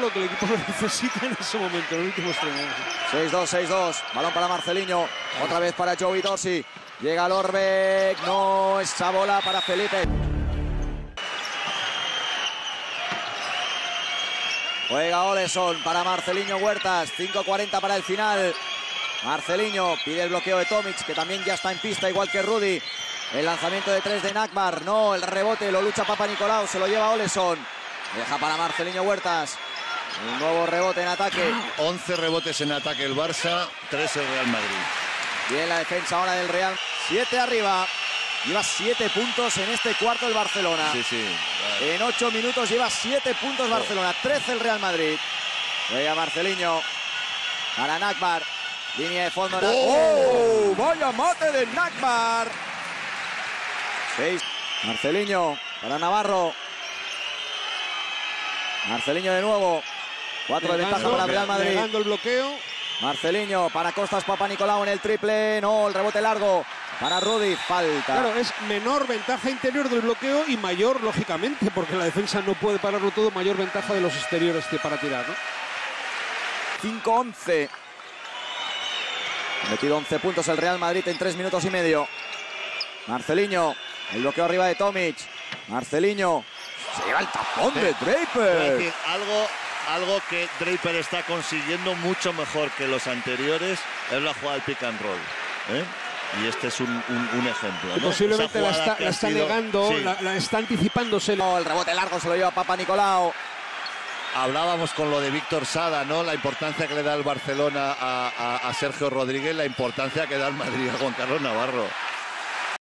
lo que el equipo necesita en ese momento, en últimos tres minutos. 6-2, 6-2. Balón para Marceliño. Otra vez para Joey Dossi. Llega Lorbeck. No, esa bola para Felipe. Juega Oleson para Marceliño Huertas. 5.40 para el final. Marceliño pide el bloqueo de Tomic, que también ya está en pista, igual que Rudy. El lanzamiento de tres de Nakmar. No, el rebote lo lucha Papa Nicolau. Se lo lleva Oleson. Deja para Marceliño Huertas. Un nuevo rebote en ataque. 11 rebotes en ataque el Barça, 3 el Real Madrid. Bien la defensa ahora del Real. 7 arriba. Lleva 7 puntos en este cuarto el Barcelona. Sí, sí. En 8 minutos lleva 7 puntos Barcelona. 13 el Real Madrid. Juega Marceliño. Para Nakmar. Línea de fondo. ¡Oh! ¡Vaya mate de Nakmar! 6. Marceliño para Navarro. Marceliño de nuevo. 4 de ventaja para el Real Madrid. El bloqueo. Marceliño para Costas Papa Nicolau en el triple. No, el rebote largo para Rudy. Falta. Claro, es menor ventaja interior del bloqueo y mayor, lógicamente, porque la defensa no puede pararlo todo, mayor ventaja de los exteriores que para tirar, ¿no? 5-11. Ha Metido 11 puntos el Real Madrid en 3 minutos y medio. Marceliño, el bloqueo arriba de Tomic. Marceliño, se lleva el tapón de Draper. decir, algo, algo que Draper está consiguiendo mucho mejor que los anteriores es la jugada del pick and roll. ¿eh? Y este es un, un- un ejemplo. ¿no? posiblemente la está, que la ha está sido- negando, Sí. la, la está anticipándose. No, el rebote largo se lo lleva Papa Nicolau. Hablábamos con lo de Víctor Sada, ¿no? La importancia que le da el Barcelona a, a- a Sergio Rodríguez, la importancia que da el Madrid a Juan Carlos Navarro.